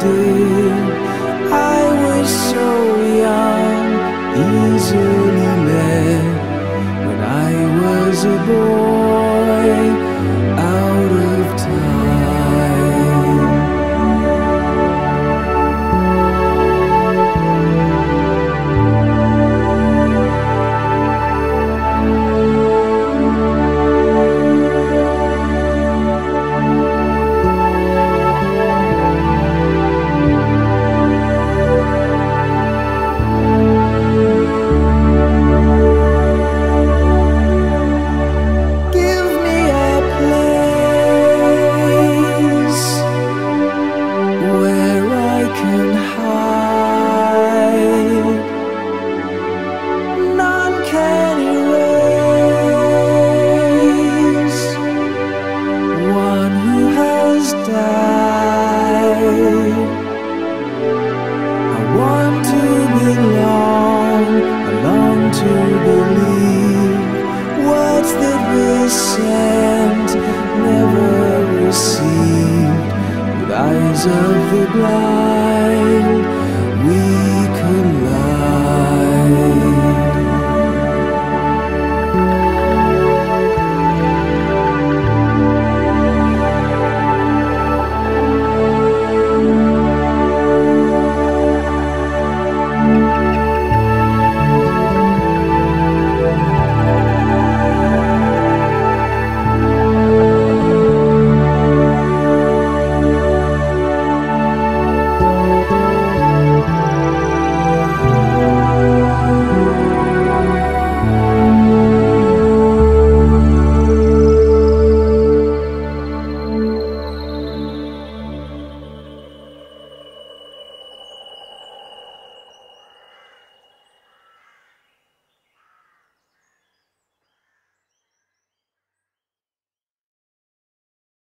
day. Of the blind.